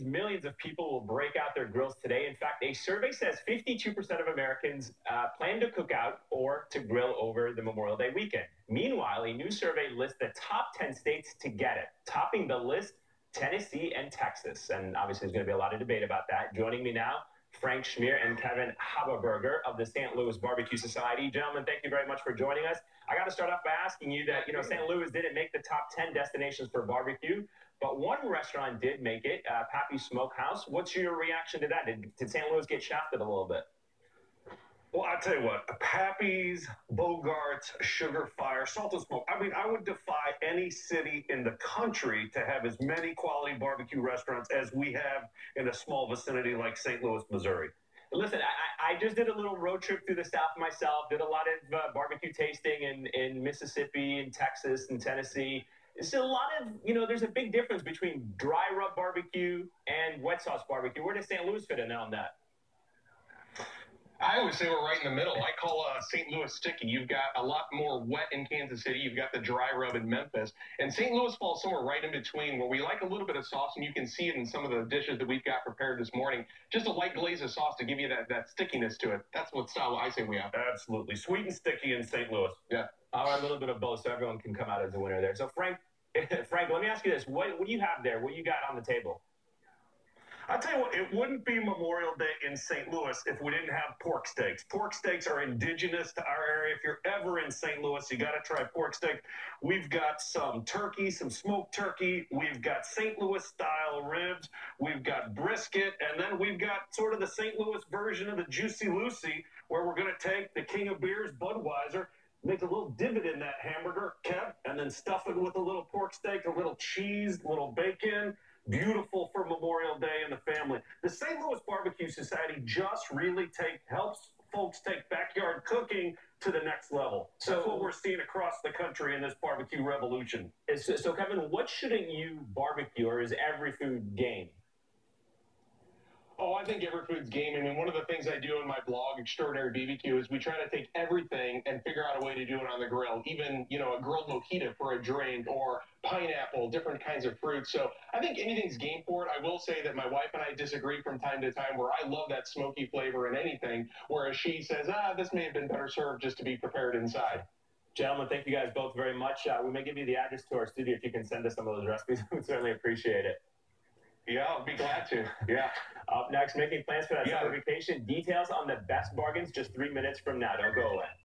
Millions of people will break out their grills today. In fact, a survey says 52% of Americans uh, plan to cook out or to grill over the Memorial Day weekend. Meanwhile, a new survey lists the top 10 states to get it. Topping the list, Tennessee and Texas. And obviously, there's going to be a lot of debate about that. Joining me now, Frank Schmier and Kevin Haberberger of the St. Louis Barbecue Society. Gentlemen, thank you very much for joining us. I got to start off by asking you that, you know, St. Louis didn't make the top 10 destinations for barbecue, but one restaurant did make it, uh, Pappy's Smokehouse. What's your reaction to that? Did, did St. Louis get shafted a little bit? Well, I tell you what, Pappy's, Bogart's, Sugar Fire, Salt and Smoke. I mean, I would defy any city in the country to have as many quality barbecue restaurants as we have in a small vicinity like St. Louis, Missouri. Listen, I, I just did a little road trip through the South myself, did a lot of uh, barbecue tasting in, in Mississippi and Texas and Tennessee. It's a lot of, you know, there's a big difference between dry rub barbecue and wet sauce barbecue. Where does St. Louis fit in on that? I always say we're right in the middle. I call uh, St. Louis sticky. You've got a lot more wet in Kansas City. You've got the dry rub in Memphis. And St. Louis falls somewhere right in between where we like a little bit of sauce, and you can see it in some of the dishes that we've got prepared this morning. Just a light glaze of sauce to give you that, that stickiness to it. That's what style I say we have. Absolutely. Sweet and sticky in St. Louis. Yeah. All right, a little bit of both so everyone can come out as a winner there. So, Frank, Frank, let me ask you this. What, what do you have there? What you got on the table? I'll tell you what, it wouldn't be Memorial Day in St. Louis if we didn't have pork steaks. Pork steaks are indigenous to our area. If you're ever in St. Louis, you got to try pork steak. We've got some turkey, some smoked turkey. We've got St. Louis style ribs. We've got brisket. And then we've got sort of the St. Louis version of the Juicy Lucy, where we're going to take the king of beers, Budweiser, make a little divot in that hamburger, Kev, and then stuff it with a little pork steak, a little cheese, a little bacon. Beautiful for Memorial Day the St. Louis Barbecue Society just really take helps folks take backyard cooking to the next level. So, That's what we're seeing across the country in this barbecue revolution. So, so Kevin, what shouldn't you barbecue, or is every food game? Oh, I think every food's game. I mean, one of the things I do in my blog, Extraordinary BBQ, is we try to take everything and figure out a way to do it on the grill. Even, you know, a grilled mojito for a drink or pineapple, different kinds of fruits. So I think anything's game for it. I will say that my wife and I disagree from time to time where I love that smoky flavor in anything, whereas she says, ah, this may have been better served just to be prepared inside. Gentlemen, thank you guys both very much. Uh, we may give you the address to our studio if you can send us some of those recipes. We'd certainly appreciate it. Yeah, I'll be glad to. Yeah. Up next, making plans for that yeah. summer vacation. Details on the best bargains just three minutes from now. Don't go away.